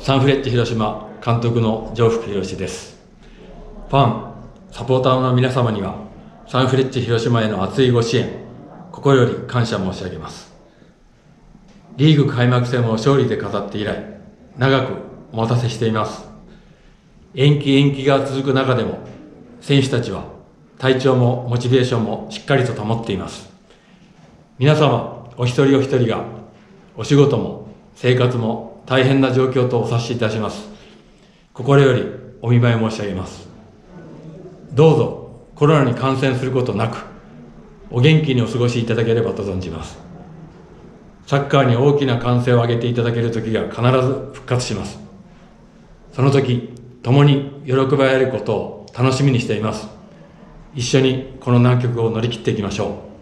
サンフレッチ広島監督の上福博です。ファン、サポーターの皆様には、サンフレッチ広島への熱いご支援、心より感謝申し上げます。リーグ開幕戦を勝利で飾って以来、長くお待たせしています。延期延期が続く中でも、選手たちは体調もモチベーションもしっかりと保っています。皆様、お一人お一人が、お仕事も生活も大変な状況とお察しいたします。心よりお見舞い申し上げます。どうぞコロナに感染することなく、お元気にお過ごしいただければと存じます。サッカーに大きな歓声を上げていただける時が必ず復活します。その時、共に喜ばれることを楽しみにしています。一緒にこの難局を乗り切っていきましょう。